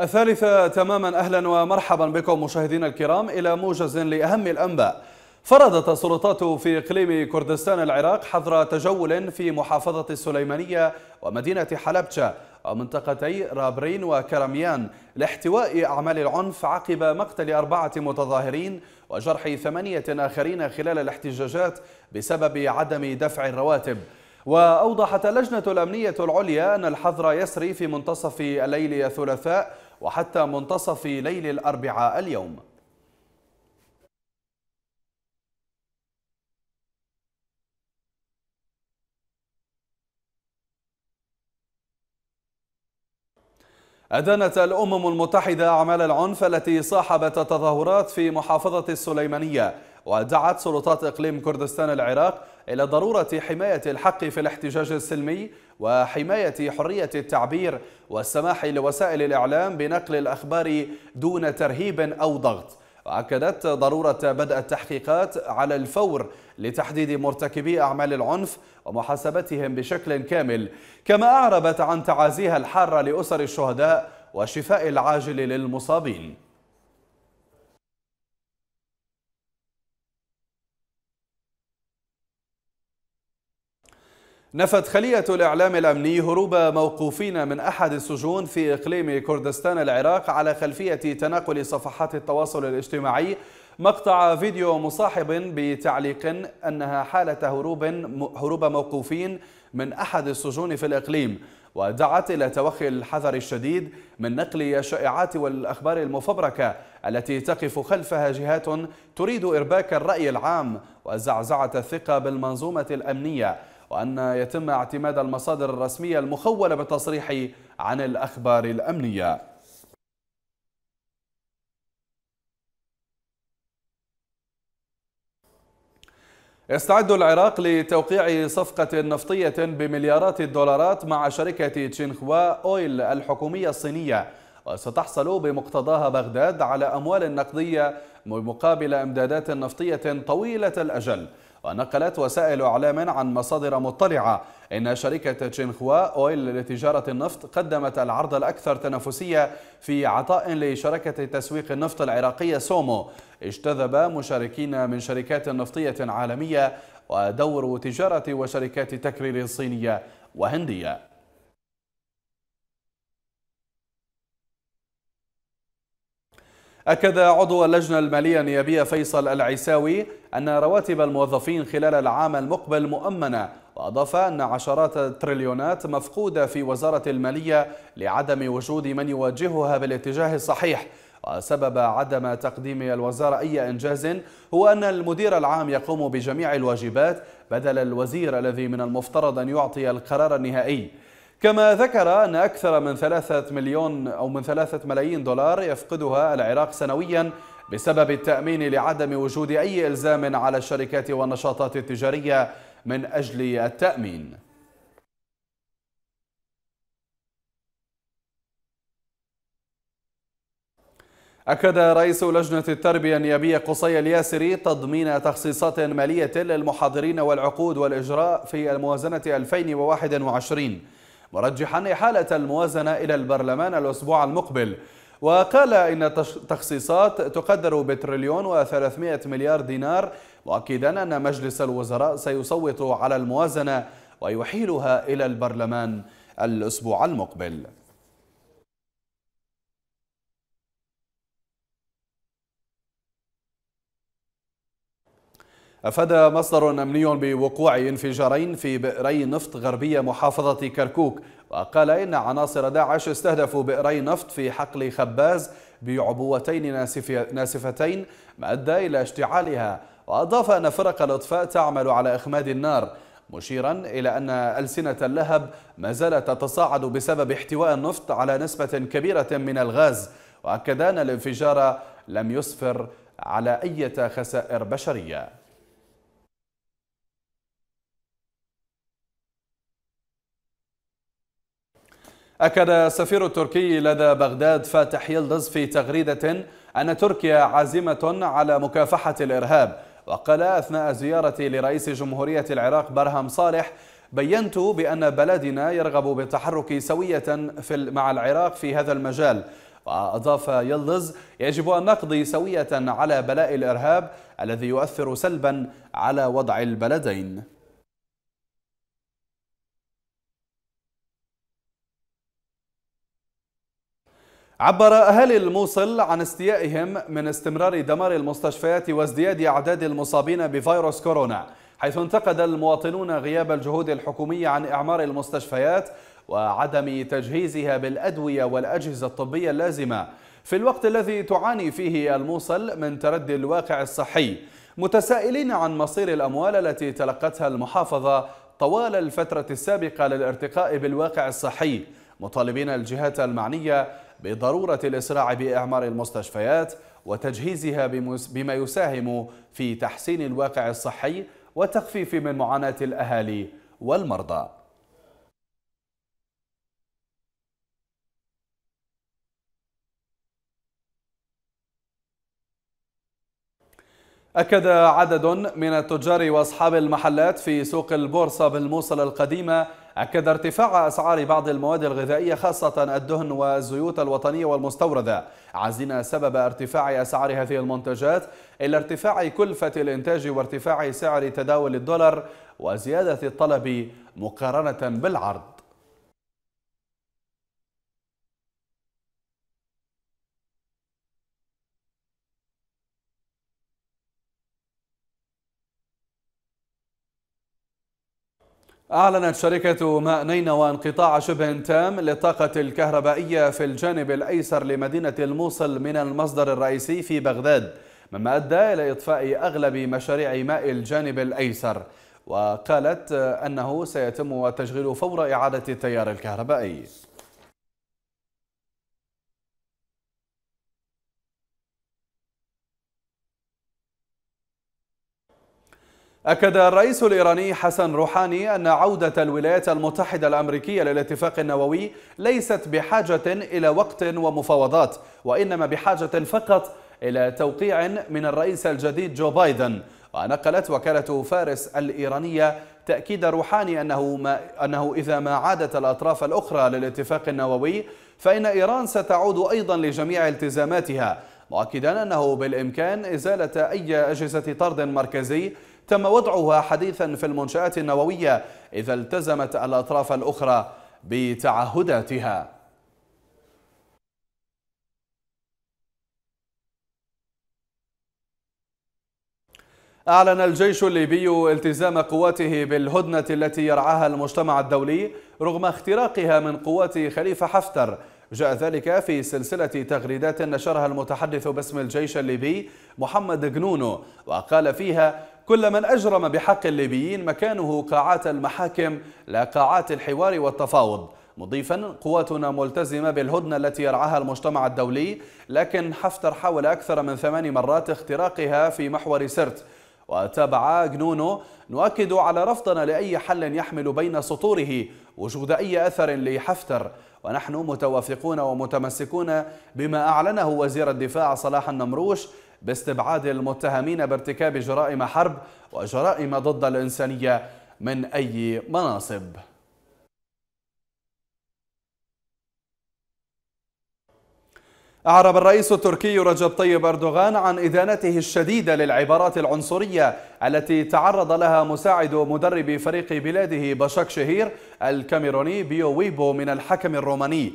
الثالثة تماما أهلا ومرحبا بكم مشاهدينا الكرام إلى موجز لأهم الأنباء. فرضت السلطات في إقليم كردستان العراق حظر تجول في محافظة السليمانية ومدينة حلبجة ومنطقتي رابرين وكرميان لاحتواء أعمال العنف عقب مقتل أربعة متظاهرين وجرح ثمانية آخرين خلال الاحتجاجات بسبب عدم دفع الرواتب. وأوضحت اللجنة الأمنية العليا أن الحظر يسري في منتصف الليل الثلاثاء وحتى منتصف ليل الأربعاء اليوم. أدانت الأمم المتحدة أعمال العنف التي صاحبت التظاهرات في محافظة السليمانية ودعت سلطات إقليم كردستان العراق إلى ضرورة حماية الحق في الاحتجاج السلمي وحماية حرية التعبير والسماح لوسائل الإعلام بنقل الأخبار دون ترهيب أو ضغط. وأكدت ضرورة بدء التحقيقات على الفور لتحديد مرتكبي أعمال العنف ومحاسبتهم بشكل كامل. كما أعربت عن تعازيها الحارة لأسر الشهداء والشفاء العاجل للمصابين. نفت خلية الإعلام الأمني هروب موقوفين من أحد السجون في إقليم كردستان العراق على خلفية تناقل صفحات التواصل الاجتماعي مقطع فيديو مصاحب بتعليق أنها حالة هروب هروب موقوفين من أحد السجون في الإقليم ودعت إلى توخي الحذر الشديد من نقل الشائعات والأخبار المفبركة التي تقف خلفها جهات تريد إرباك الرأي العام وزعزعة الثقة بالمنظومة الأمنية. وأن يتم اعتماد المصادر الرسمية المخولة بالتصريح عن الأخبار الأمنية. يستعد العراق لتوقيع صفقة نفطية بمليارات الدولارات مع شركة تشينخوا أويل الحكومية الصينية وستحصل بمقتضاها بغداد على أموال نقدية مقابل إمدادات نفطية طويلة الأجل. ونقلت وسائل إعلام عن مصادر مطلعة. إن شركة تشينخوا أويل لتجارة النفط قدمت العرض الأكثر تنافسية في عطاء لشركة تسويق النفط العراقية سومو. اجتذب مشاركين من شركات نفطية عالمية ودور تجارة وشركات تكرير صينية وهندية. أكد عضو اللجنة المالية النيابية فيصل العيساوي أن رواتب الموظفين خلال العام المقبل مؤمنة وأضاف أن عشرات التريليونات مفقودة في وزارة المالية لعدم وجود من يوجهها بالاتجاه الصحيح. وسبب عدم تقديم الوزارة أي إنجاز هو أن المدير العام يقوم بجميع الواجبات بدل الوزير الذي من المفترض أن يعطي القرار النهائي. كما ذكر أن أكثر من ثلاثة مليون أو من ثلاثة ملايين دولار يفقدها العراق سنويا بسبب التأمين لعدم وجود أي إلزام على الشركات والنشاطات التجارية من أجل التأمين. أكد رئيس لجنة التربية النيابية قصي الياسري تضمين تخصيصات مالية للمحاضرين والعقود والإجراء في الموازنة 2021 مرجحا إحالة الموازنة إلى البرلمان الأسبوع المقبل. وقال إن التخصيصات تقدر بتريليون و300 مليار دينار مؤكدا أن مجلس الوزراء سيصوت على الموازنة ويحيلها إلى البرلمان الأسبوع المقبل. أفاد مصدر أمني بوقوع انفجارين في بئري نفط غربية محافظة كركوك وقال إن عناصر داعش استهدفوا بئري نفط في حقل خباز بعبوتين ناسفتين ما أدى إلى اشتعالها. وأضاف أن فرق الإطفاء تعمل على إخماد النار مشيرا إلى أن ألسنة اللهب ما زالت تتصاعد بسبب احتواء النفط على نسبة كبيرة من الغاز وأكد أن الانفجار لم يسفر على أي خسائر بشرية. أكد السفير التركي لدى بغداد فاتح يلدز في تغريدة أن تركيا عازمة على مكافحة الإرهاب وقال أثناء زيارتي لرئيس جمهورية العراق برهم صالح بينت بأن بلدنا يرغب بالتحرك سوية في مع العراق في هذا المجال وأضاف يلدز يجب أن نقضي سوية على بلاء الإرهاب الذي يؤثر سلبا على وضع البلدين. عبر أهالي الموصل عن استيائهم من استمرار دمار المستشفيات وازدياد أعداد المصابين بفيروس كورونا حيث انتقد المواطنون غياب الجهود الحكومية عن إعمار المستشفيات وعدم تجهيزها بالأدوية والأجهزة الطبية اللازمة في الوقت الذي تعاني فيه الموصل من تردي الواقع الصحي. متسائلين عن مصير الأموال التي تلقتها المحافظة طوال الفترة السابقة للارتقاء بالواقع الصحي مطالبين الجهات المعنية بضرورة الإسراع بإعمار المستشفيات وتجهيزها بما يساهم في تحسين الواقع الصحي وتخفيف من معاناة الأهالي والمرضى. أكد عدد من التجار وأصحاب المحلات في سوق البورصة بالموصل القديمة أكد ارتفاع أسعار بعض المواد الغذائية خاصة الدهن والزيوت الوطنية والمستوردة. عازين سبب ارتفاع أسعار هذه المنتجات إلى ارتفاع كلفة الإنتاج وارتفاع سعر تداول الدولار وزيادة الطلب مقارنة بالعرض. أعلنت شركة ماء نينوى انقطاع شبه تام للطاقة الكهربائية في الجانب الأيسر لمدينة الموصل من المصدر الرئيسي في بغداد مما أدى إلى إطفاء أغلب مشاريع ماء الجانب الأيسر. وقالت أنه سيتم تشغيل فور إعادة التيار الكهربائي. أكد الرئيس الإيراني حسن روحاني أن عودة الولايات المتحدة الأمريكية للاتفاق النووي ليست بحاجة إلى وقت ومفاوضات وإنما بحاجة فقط إلى توقيع من الرئيس الجديد جو بايدن. ونقلت وكالة فارس الإيرانية تأكيد روحاني أنه, ما أنه إذا ما عادت الأطراف الأخرى للاتفاق النووي فإن إيران ستعود أيضا لجميع التزاماتها مؤكدا أنه بالإمكان إزالة أي أجهزة طرد مركزي تم وضعها حديثا في المنشآت النووية إذا التزمت الأطراف الأخرى بتعهداتها. أعلن الجيش الليبي التزام قواته بالهدنة التي يرعاها المجتمع الدولي رغم اختراقها من قوات خليفة حفتر. جاء ذلك في سلسلة تغريدات نشرها المتحدث باسم الجيش الليبي محمد جنونو وقال فيها كل من أجرم بحق الليبيين مكانه قاعات المحاكم لا قاعات الحوار والتفاوض. مضيفا قواتنا ملتزمة بالهدنة التي يرعاها المجتمع الدولي لكن حفتر حاول أكثر من ثمان مرات اختراقها في محور سرت. وتابع جنونو نؤكد على رفضنا لأي حل يحمل بين سطوره وجود أي أثر لحفتر. ونحن متوافقون ومتمسكون بما أعلنه وزير الدفاع صلاح النمروش باستبعاد المتهمين بارتكاب جرائم حرب وجرائم ضد الإنسانية من أي مناصب. أعرب الرئيس التركي رجب طيب أردوغان عن إدانته الشديدة للعبارات العنصرية التي تعرض لها مساعد مدرب فريق بلاده بشاك شهير الكاميروني بيو ويبو من الحكم الروماني.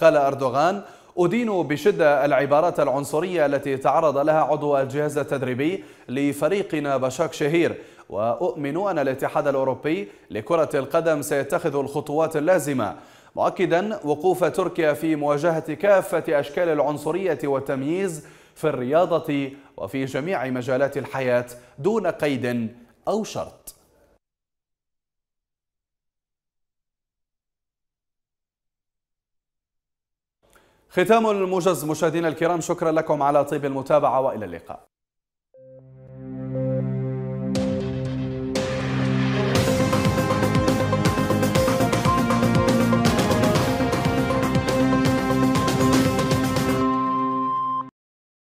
قال أردوغان أدين بشدة العبارات العنصرية التي تعرض لها عضو الجهاز التدريبي لفريقنا بشاك شهير. وأؤمن أن الاتحاد الأوروبي لكرة القدم سيتخذ الخطوات اللازمة. مؤكدا وقوف تركيا في مواجهة كافة أشكال العنصرية والتمييز في الرياضة وفي جميع مجالات الحياة دون قيد أو شرط. ختام الموجز مشاهدينا الكرام شكرا لكم على طيب المتابعة وإلى اللقاء.